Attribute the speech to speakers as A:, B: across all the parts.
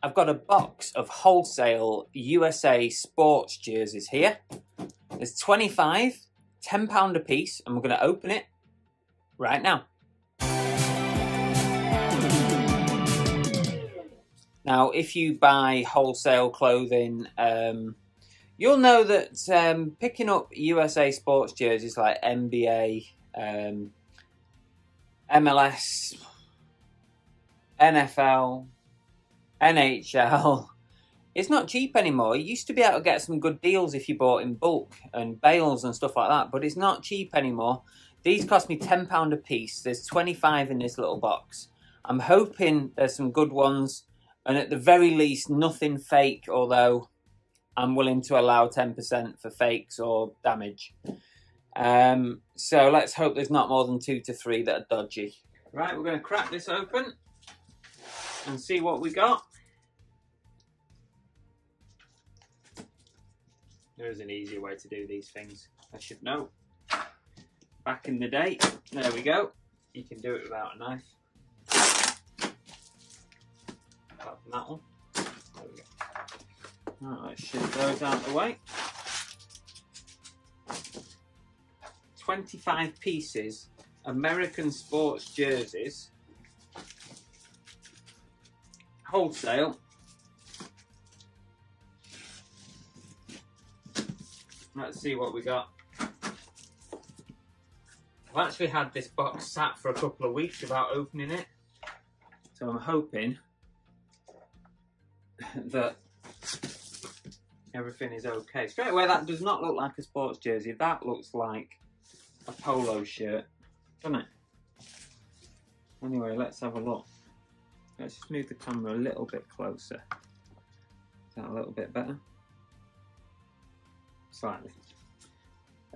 A: I've got a box of wholesale USA sports jerseys here. There's 25, £10 a piece, and we're going to open it right now. Now, if you buy wholesale clothing, um, you'll know that um, picking up USA sports jerseys like NBA, um, MLS, NFL, NHL, it's not cheap anymore. You used to be able to get some good deals if you bought in bulk and bales and stuff like that, but it's not cheap anymore. These cost me £10 a piece. There's 25 in this little box. I'm hoping there's some good ones and at the very least, nothing fake, although I'm willing to allow 10% for fakes or damage. Um, so let's hope there's not more than two to three that are dodgy. Right, we're going to crack this open and see what we got. There is an easier way to do these things, I should know. Back in the day, there we go. You can do it without a knife apart from that one. There we go. Right, let's shift those out the way. 25 pieces American sports jerseys. Wholesale. Let's see what we got. I've actually had this box sat for a couple of weeks without opening it. So I'm hoping that everything is okay. Straight away, that does not look like a sports jersey. That looks like a polo shirt, doesn't it? Anyway, let's have a look. Let's just move the camera a little bit closer. Is that a little bit better? Slightly.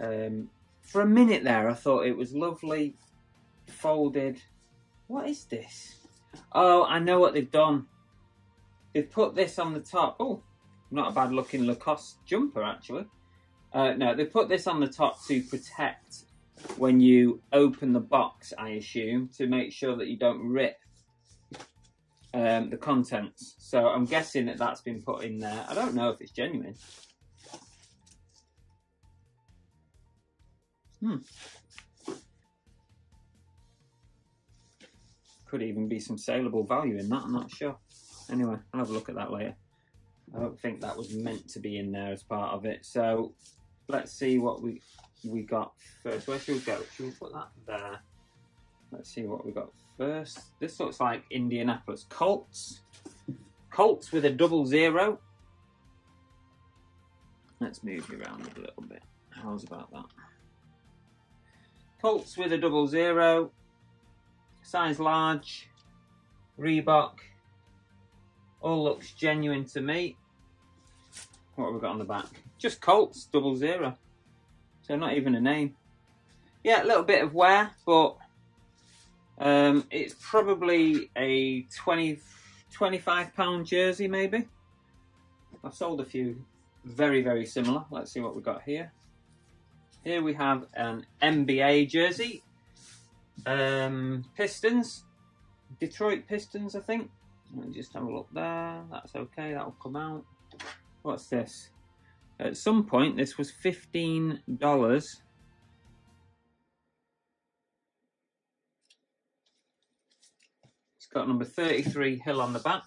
A: Um, for a minute there, I thought it was lovely, folded. What is this? Oh, I know what they've done. They've put this on the top. Oh, not a bad looking Lacoste jumper, actually. Uh, no, they put this on the top to protect when you open the box, I assume, to make sure that you don't rip um, the contents. So I'm guessing that that's been put in there. I don't know if it's genuine. Hmm. Could even be some saleable value in that, I'm not sure. Anyway, I'll have a look at that later. I don't think that was meant to be in there as part of it. So let's see what we we got first. Where should we go? Should we put that there? Let's see what we got first. This looks like Indianapolis Colts. Colts with a double zero. Let's move you around a little bit. How's about that? Colts with a double zero. Size large. Reebok all looks genuine to me. What have we got on the back? Just Colts, double zero. So not even a name. Yeah, a little bit of wear, but um, it's probably a 20, 25 pound jersey maybe. I've sold a few very, very similar. Let's see what we've got here. Here we have an NBA jersey. Um, Pistons. Detroit Pistons, I think. Let me just have a look there. That's okay, that'll come out. What's this? At some point, this was $15. It's got number 33 Hill on the back.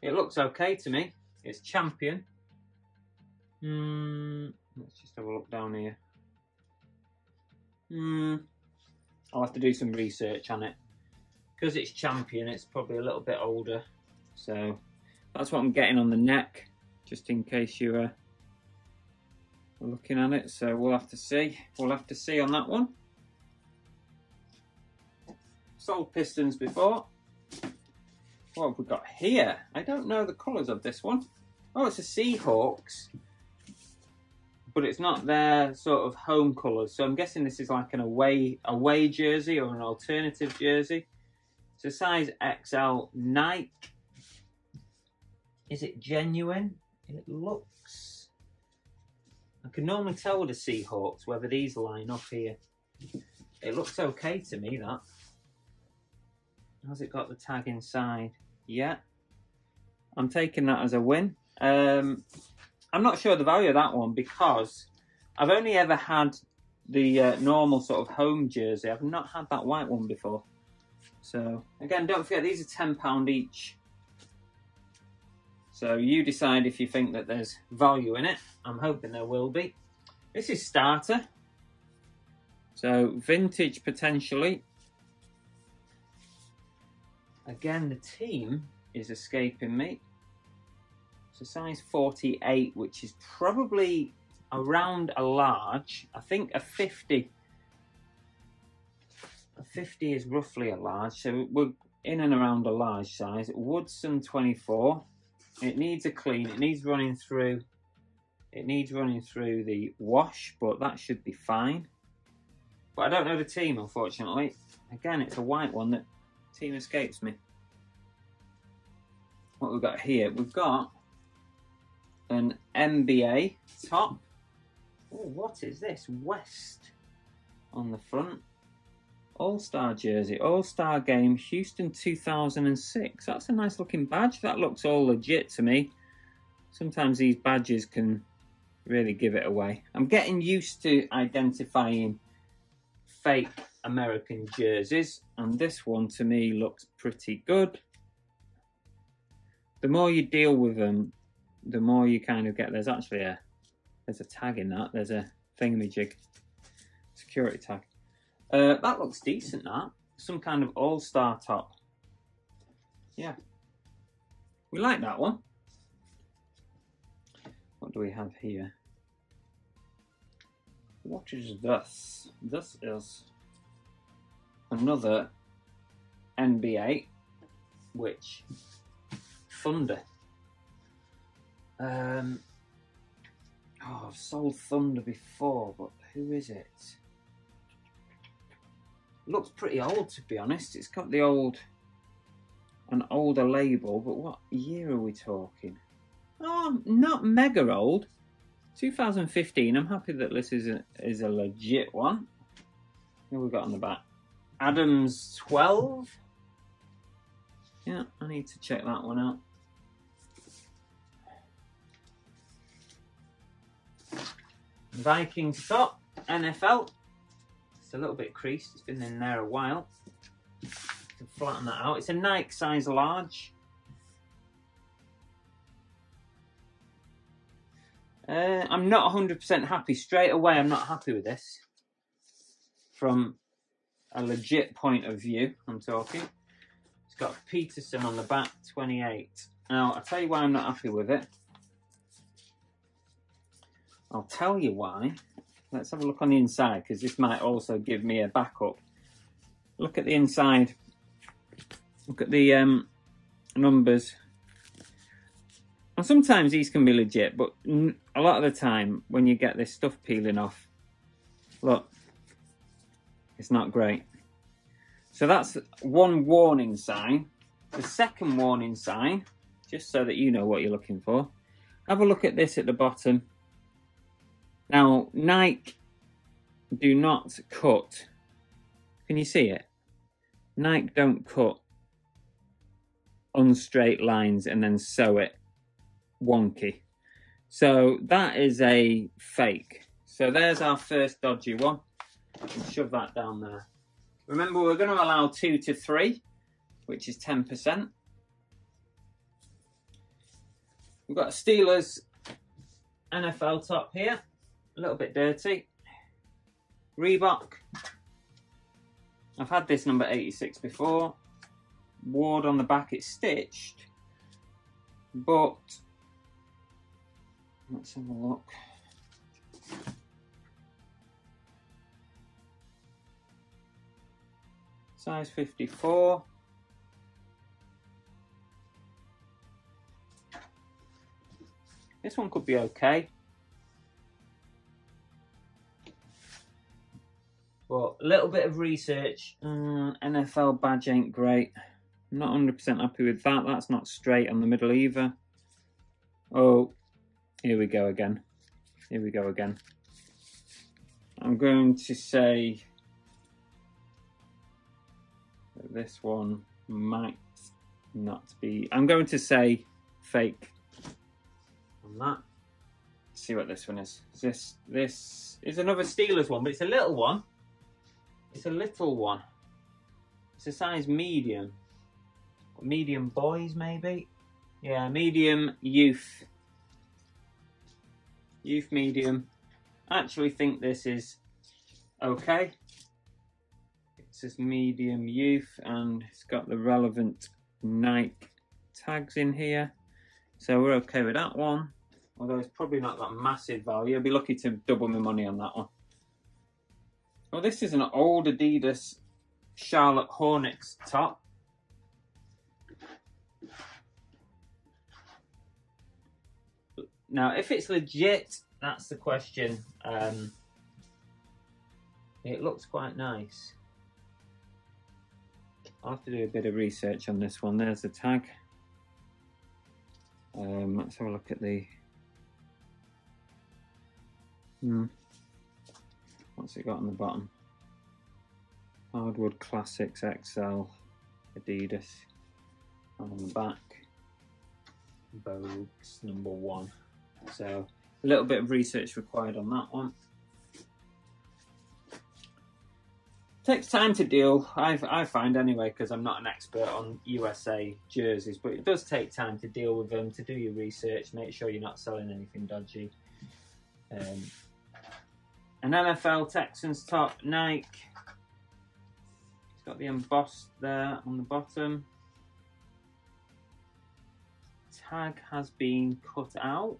A: It looks okay to me. It's champion. Hmm. Let's just have a look down here. Hmm. I'll have to do some research on it. Because it's champion it's probably a little bit older. So that's what I'm getting on the neck just in case you are looking at it. So we'll have to see. We'll have to see on that one. Sold pistons before. What have we got here? I don't know the colours of this one. Oh it's a Seahawks but it's not their sort of home colours so I'm guessing this is like an away away jersey or an alternative jersey it's a size XL Nike. Is it genuine? It looks... I can normally tell with the Seahawks whether these line up here. It looks okay to me, that. Has it got the tag inside? Yeah, I'm taking that as a win. Um, I'm not sure the value of that one because I've only ever had the uh, normal sort of home jersey. I've not had that white one before. So again, don't forget these are £10 each. So you decide if you think that there's value in it. I'm hoping there will be. This is starter. So vintage potentially. Again, the team is escaping me. A size 48, which is probably around a large. I think a 50. A 50 is roughly a large, so we're in and around a large size. Woodson 24. It needs a clean. It needs running through. It needs running through the wash, but that should be fine. But I don't know the team, unfortunately. Again, it's a white one that team escapes me. What we've got here, we've got an NBA top. Oh, what is this? West on the front. All-Star jersey, All-Star game, Houston 2006. That's a nice looking badge. That looks all legit to me. Sometimes these badges can really give it away. I'm getting used to identifying fake American jerseys, and this one to me looks pretty good. The more you deal with them, the more you kind of get. There's actually a there's a tag in that. There's a thingamajig security tag. Uh, that looks decent, that. Some kind of all-star top. Yeah. We like that one. What do we have here? What is this? This is another NBA, which Thunder. Um, oh, I've sold Thunder before, but who is it? looks pretty old to be honest. It's got the old, an older label, but what year are we talking? Oh, not mega old. 2015. I'm happy that this is a, is a legit one. What we got on the back? Adams 12. Yeah, I need to check that one out. Viking top, NFL. It's a little bit creased. It's been in there a while. To flatten that out. It's a Nike size large. Uh, I'm not 100% happy. Straight away, I'm not happy with this. From a legit point of view, I'm talking. It's got Peterson on the back, 28. Now, I'll tell you why I'm not happy with it. I'll tell you why. Let's have a look on the inside because this might also give me a backup. Look at the inside. Look at the um, numbers. And sometimes these can be legit, but a lot of the time when you get this stuff peeling off, look, it's not great. So that's one warning sign. The second warning sign, just so that you know what you're looking for, have a look at this at the bottom. Now, Nike do not cut. Can you see it? Nike don't cut unstraight lines and then sew it wonky. So that is a fake. So there's our first dodgy one. Shove that down there. Remember, we're going to allow two to three, which is 10%. We've got Steelers NFL top here a little bit dirty. Reebok. I've had this number 86 before. Ward on the back, it's stitched. But, let's have a look. Size 54. This one could be okay. But a little bit of research. Uh, NFL badge ain't great. Not 100% happy with that. That's not straight on the middle either. Oh, here we go again. Here we go again. I'm going to say this one might not be. I'm going to say fake on that. Let's see what this one is. is. This this is another Steelers one, but it's a little one. It's a little one. It's a size medium. Medium boys, maybe? Yeah, medium youth. Youth medium. I actually think this is okay. It's this medium youth and it's got the relevant Nike tags in here. So we're okay with that one. Although it's probably not that massive value. I'd be lucky to double my money on that one. Well, this is an old Adidas Charlotte Hornets top. Now, if it's legit, that's the question. Um, it looks quite nice. I'll have to do a bit of research on this one. There's the tag. Um, let's have a look at the. Hmm. What's it got on the bottom? Hardwood Classics XL Adidas. And on the back, Bogues number one. So a little bit of research required on that one. takes time to deal. I, I find anyway because I'm not an expert on USA jerseys, but it does take time to deal with them, to do your research, make sure you're not selling anything dodgy. Um, an NFL Texans top Nike. It's got the embossed there on the bottom. Tag has been cut out.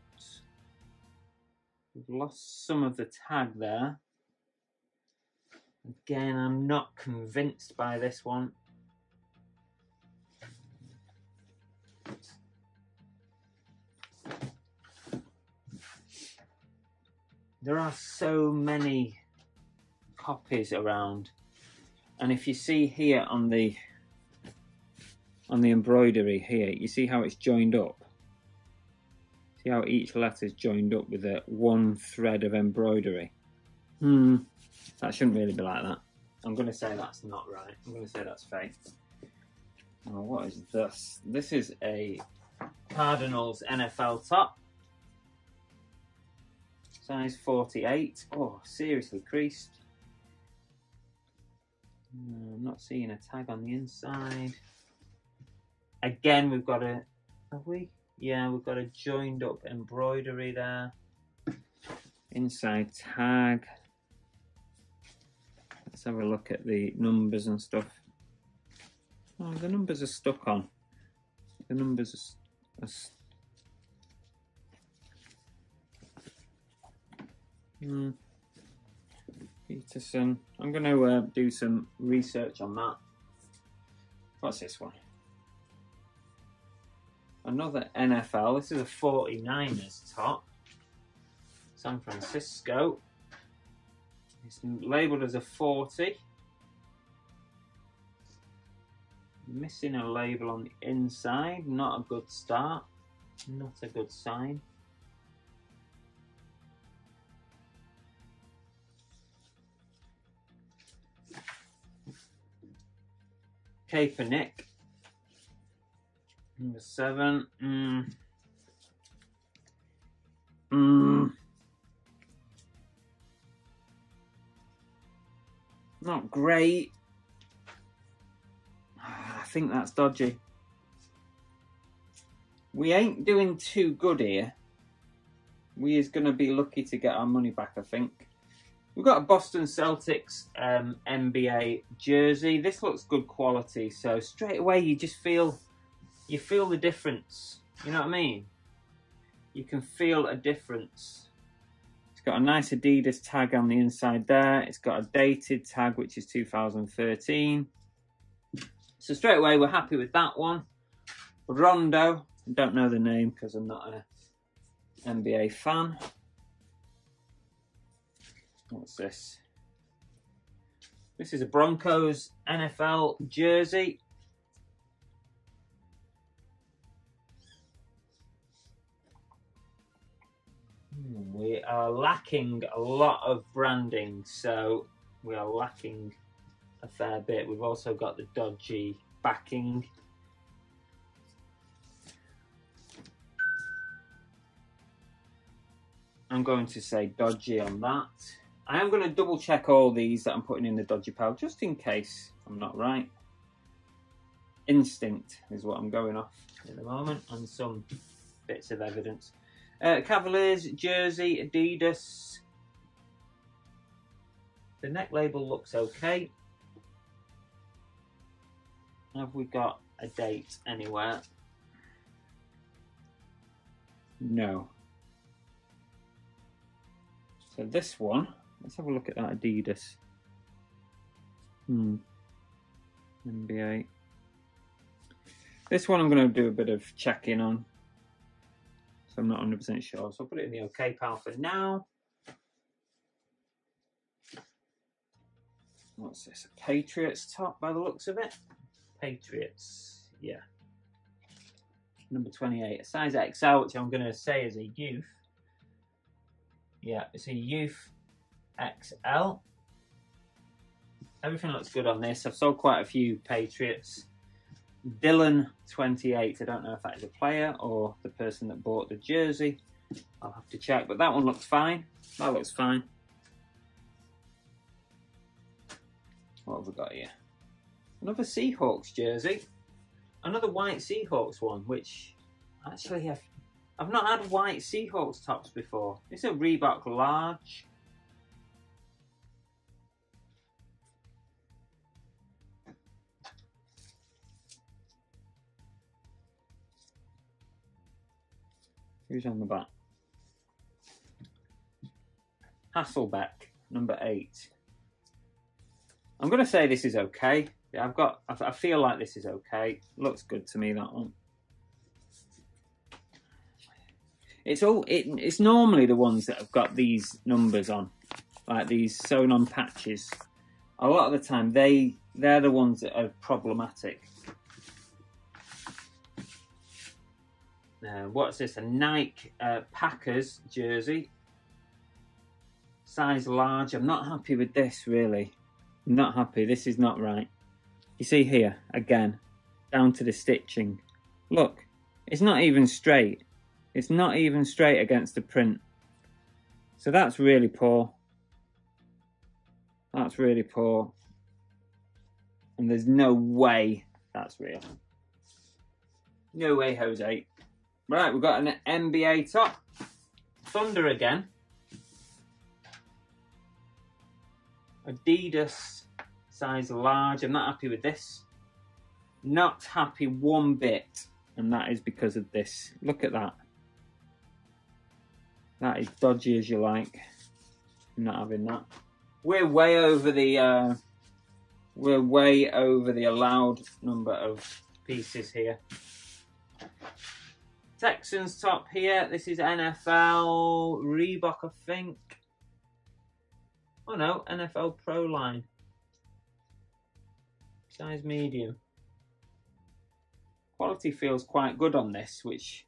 A: We've lost some of the tag there. Again, I'm not convinced by this one. There are so many copies around. And if you see here on the on the embroidery here, you see how it's joined up? See how each letter is joined up with a one thread of embroidery? Hmm, that shouldn't really be like that. I'm going to say that's not right. I'm going to say that's fake. Oh, what is this? This is a Cardinals NFL top. Size 48. Oh, seriously creased. Uh, I'm not seeing a tag on the inside. Again, we've got a... Have we? Yeah, we've got a joined up embroidery there. Inside tag. Let's have a look at the numbers and stuff. Oh, the numbers are stuck on. The numbers are, are Hmm. Peterson. I'm going to uh, do some research on that. What's this one? Another NFL. This is a 49ers top. San Francisco. It's labelled as a 40. Missing a label on the inside, not a good start, not a good sign. Kaepernick, number seven. Mm. Mm. Not great. I think that's dodgy. We ain't doing too good here. We is going to be lucky to get our money back, I think. We've got a Boston Celtics um, NBA jersey. This looks good quality, so straight away you just feel you feel the difference. You know what I mean? You can feel a difference It's got a nice Adidas tag on the inside there. It's got a dated tag, which is 2013. So straight away, we're happy with that one. Rondo, I don't know the name because I'm not an NBA fan. What's this? This is a Broncos NFL jersey. Hmm, we are lacking a lot of branding, so we are lacking a fair bit. We've also got the dodgy backing. I'm going to say dodgy on that. I am going to double check all these that I'm putting in the dodgy pile just in case I'm not right. Instinct is what I'm going off at the moment and some bits of evidence. Uh, Cavaliers, jersey, Adidas. The neck label looks okay. Have we got a date anywhere? No. So this one, let's have a look at that Adidas. Hmm. NBA. This one I'm going to do a bit of checking on. So I'm not 100% sure. So I'll put it in the OK pile for now. What's this? A Patriots top by the looks of it. Patriots, yeah. Number 28, a size XL, which I'm going to say is a youth. Yeah, it's a youth XL. Everything looks good on this. I've sold quite a few Patriots. Dillon 28, I don't know if that is a player or the person that bought the jersey. I'll have to check, but that one looks fine. That looks fine. What have we got here? Another Seahawks jersey. Another white Seahawks one, which actually I've, I've not had white Seahawks tops before. It's a Reebok large. Who's on the back? Hasselbeck, number eight. I'm going to say this is okay. Yeah, I've got. I feel like this is okay. Looks good to me that one. It's all. It, it's normally the ones that have got these numbers on, like these sewn on patches. A lot of the time, they they're the ones that are problematic. Uh, what's this? A Nike uh, Packers jersey, size large. I'm not happy with this really. I'm not happy. This is not right. You see here, again, down to the stitching. Look, it's not even straight. It's not even straight against the print. So that's really poor. That's really poor. And there's no way that's real. No way, Jose. Right, we've got an NBA top. Thunder again. Adidas size large. I'm not happy with this. Not happy one bit. And that is because of this. Look at that. That is dodgy as you like. I'm not having that. We're way over the uh, we're way over the allowed number of pieces here. Texans top here. This is NFL Reebok, I think. Oh no, NFL Pro line. Size medium. Quality feels quite good on this, which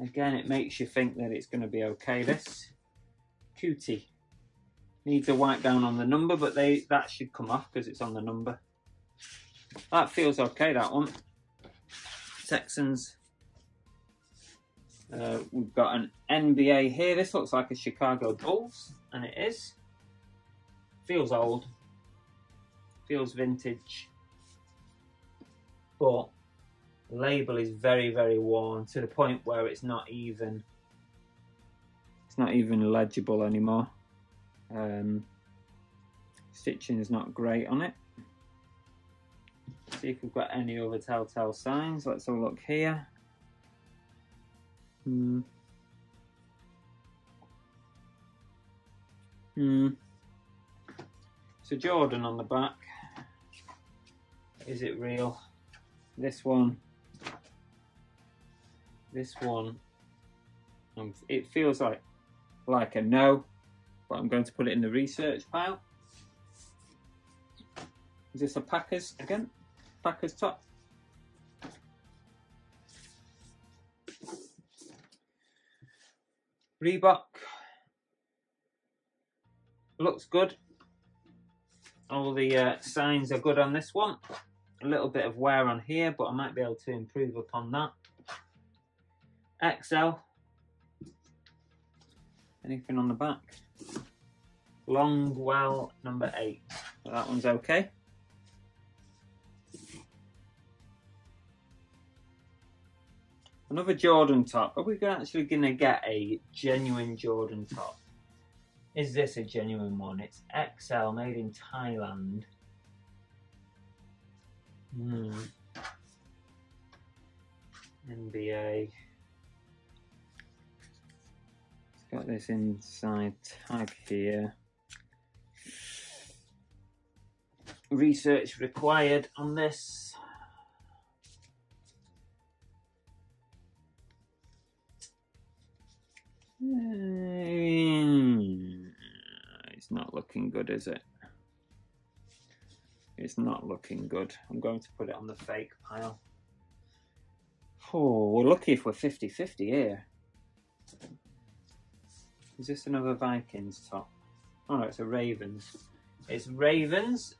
A: again, it makes you think that it's going to be okay. This cutie needs a wipe down on the number, but they that should come off because it's on the number. That feels okay, that one. Texans. Uh, we've got an NBA here. This looks like a Chicago Bulls, and it is. Feels old, feels vintage, but the label is very, very worn to the point where it's not even it's not even legible anymore. Um, stitching is not great on it. Let's see if we've got any other telltale signs. Let's have a look here. Hmm. Hmm. So Jordan on the back. Is it real? This one. This one. Um, it feels like like a no, but I'm going to put it in the research pile. Is this a Packers again? Packers top. Reebok. Looks good. All the uh, signs are good on this one. A little bit of wear on here, but I might be able to improve upon that. XL. Anything on the back? Longwell number eight. That one's okay. Another Jordan top. Are we actually going to get a genuine Jordan top? Is this a genuine one? It's XL, made in Thailand. Hmm. NBA. It's got this inside tag here. Research required on this. Looking good, is it? It's not looking good. I'm going to put it on the fake pile. Oh, we're lucky if we're 50-50 here. Is this another Vikings top? Oh, it's a Ravens. It's Ravens.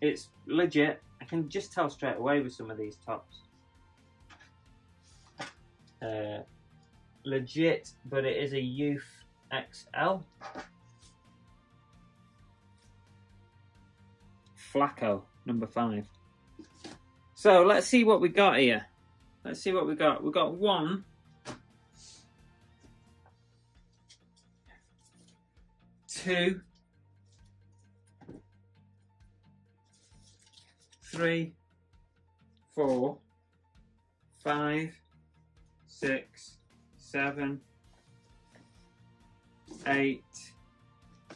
A: It's legit. I can just tell straight away with some of these tops. Uh, legit, but it is a youth XL. Flacco, number five. So let's see what we got here. Let's see what we got. We've got one. Two. Three. Four. Five. Six. Seven. Eight.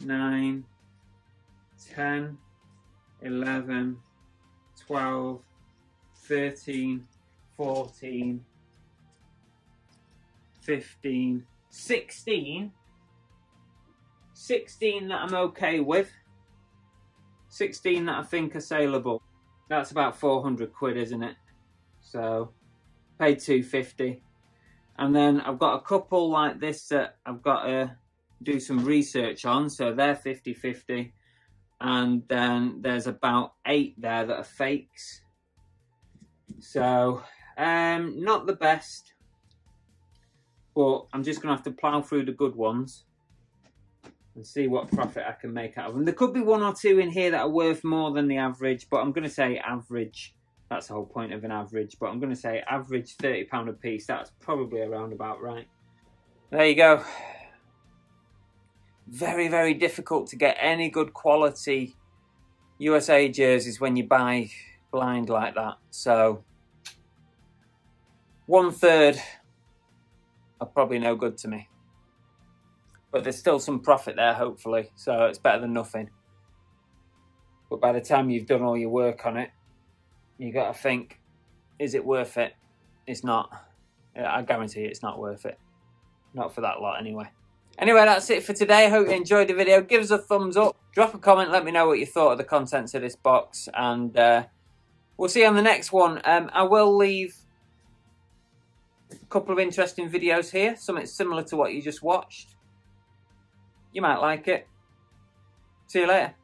A: Nine. Ten. Eleven. Twelve. Thirteen. 14, 15, 16. 16 that I'm okay with. 16 that I think are saleable. That's about 400 quid, isn't it? So, paid 250. And then I've got a couple like this that I've got to do some research on. So they're 50-50. And then there's about eight there that are fakes. So um, not the best, but I'm just going to have to plough through the good ones and see what profit I can make out of them. There could be one or two in here that are worth more than the average, but I'm going to say average. That's the whole point of an average, but I'm going to say average £30 a piece. That's probably around about right. There you go. Very, very difficult to get any good quality USA jerseys when you buy blind like that. So one third are probably no good to me. But there's still some profit there, hopefully, so it's better than nothing. But by the time you've done all your work on it, you got to think, is it worth it? It's not. I guarantee it's not worth it. Not for that lot, anyway. Anyway, that's it for today. I hope you enjoyed the video. Give us a thumbs up. Drop a comment. Let me know what you thought of the contents of this box. And uh, we'll see you on the next one. Um, I will leave a couple of interesting videos here, something similar to what you just watched. You might like it. See you later.